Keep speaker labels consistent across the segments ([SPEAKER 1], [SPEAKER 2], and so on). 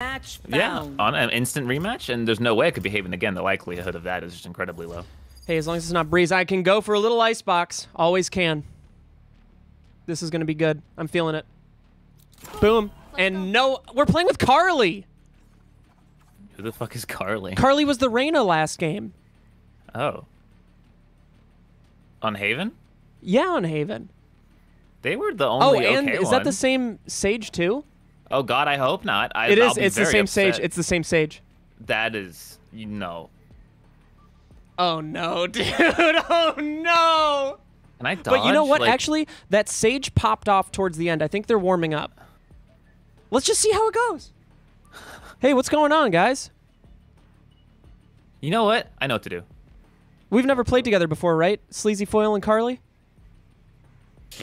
[SPEAKER 1] Match
[SPEAKER 2] Yeah, on an instant rematch, and there's no way it could be Haven again. The likelihood of that is just incredibly low.
[SPEAKER 3] Hey, as long as it's not Breeze, I can go for a little Icebox. Always can. This is gonna be good. I'm feeling it. Boom. And no, we're playing with Carly.
[SPEAKER 2] Who the fuck is Carly?
[SPEAKER 3] Carly was the Reyna last game.
[SPEAKER 2] oh. On Haven?
[SPEAKER 3] Yeah, on Haven.
[SPEAKER 2] They were the only.
[SPEAKER 3] Oh, and
[SPEAKER 2] okay
[SPEAKER 3] is that the same Sage too?
[SPEAKER 2] Oh God, I hope not. I,
[SPEAKER 3] It
[SPEAKER 2] I'll be
[SPEAKER 3] It's the same
[SPEAKER 2] upset.
[SPEAKER 3] Sage. It's the same Sage.
[SPEAKER 2] that is you know.
[SPEAKER 3] Oh no, dude. Oh no.
[SPEAKER 2] Can I dodge?
[SPEAKER 3] But you know what?
[SPEAKER 2] Like,
[SPEAKER 3] Actually, that Sage popped off towards the end. I think they're warming up. Let's just see how it goes. Hey, what's going on, guys?
[SPEAKER 2] you know what? I know what to do.
[SPEAKER 3] We've never played together before, right? Sleazy Foil and Carly?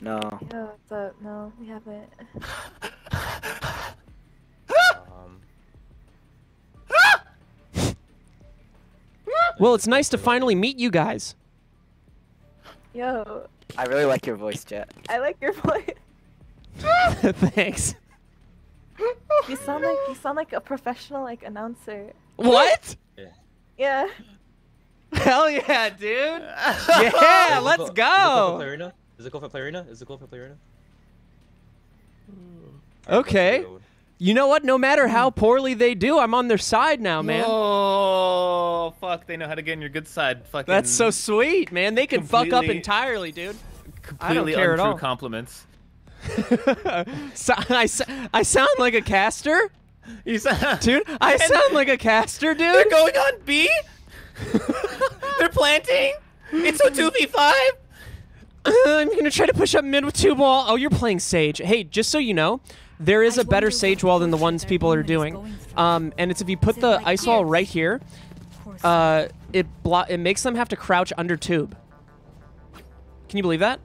[SPEAKER 4] No.
[SPEAKER 5] Yeah, what's up? No, we haven't.
[SPEAKER 3] Well, it's nice to finally meet you guys.
[SPEAKER 5] Yo,
[SPEAKER 4] I really like your voice, Jett.
[SPEAKER 5] I like your voice.
[SPEAKER 3] Thanks.
[SPEAKER 5] You sound like you sound like a professional like announcer.
[SPEAKER 3] What?
[SPEAKER 5] Yeah.
[SPEAKER 3] Hell yeah, dude. Yeah, let's
[SPEAKER 6] Is it cool for
[SPEAKER 3] go.
[SPEAKER 6] Is it cool for Play Arena? Is it cool for Play Arena?
[SPEAKER 3] Okay. You know what? No matter how poorly they do, I'm on their side now, man.
[SPEAKER 2] Oh fuck! They know how to get in your good side. Fucking.
[SPEAKER 3] That's so sweet, man. They can fuck up entirely, dude. I don't
[SPEAKER 2] completely
[SPEAKER 3] care at all.
[SPEAKER 2] compliments.
[SPEAKER 3] So, I, s- I sound like a caster?
[SPEAKER 2] You said,
[SPEAKER 3] Dude, I sound like a caster, dude.
[SPEAKER 2] They're going on B. They're planting. It's a two v five.
[SPEAKER 3] Uh, I'm gonna try to push up mid with two ball. Oh, you're playing Sage. Hey, just so you know, there is
[SPEAKER 1] I
[SPEAKER 3] a better Sage wall than the ones people are doing. Um, and it's if you put the ice wall right here,
[SPEAKER 1] Poor
[SPEAKER 3] uh, it blo- it makes them have to crouch under tube. Can you believe that?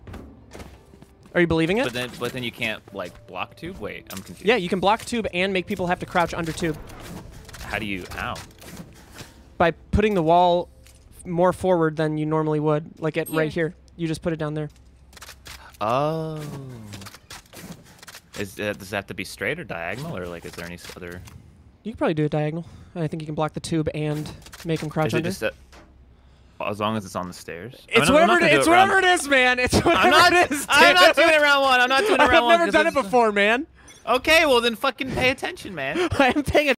[SPEAKER 3] Are you believing it?
[SPEAKER 2] But then, but then you can't like block tube. Wait, I'm confused.
[SPEAKER 3] yeah, you can block tube and make people have to crouch under tube
[SPEAKER 2] How do you? How?
[SPEAKER 3] by putting the wall more forward than you normally would, like it right
[SPEAKER 1] Here.
[SPEAKER 3] here. You just put it down there.
[SPEAKER 2] Oh. Is uh, does that have to be straight or diagonal, or like is there any other?
[SPEAKER 3] You can probably do it diagonal. I think you can block the tube and make them crouch
[SPEAKER 2] Is it
[SPEAKER 3] under.
[SPEAKER 2] just that? As long as it's on the stairs.
[SPEAKER 3] It's
[SPEAKER 2] I'm
[SPEAKER 3] whatever.
[SPEAKER 2] not
[SPEAKER 3] It, it's
[SPEAKER 2] round-
[SPEAKER 3] whatever it is, man. It's whatever
[SPEAKER 2] I'm not.
[SPEAKER 3] it is.
[SPEAKER 2] I'm not doing it round one. I'm not doing it round one.
[SPEAKER 3] I've
[SPEAKER 2] never
[SPEAKER 3] done it before, man.
[SPEAKER 2] Okay, well then fucking pay attention, man.
[SPEAKER 3] I am paying